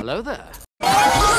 Hello there.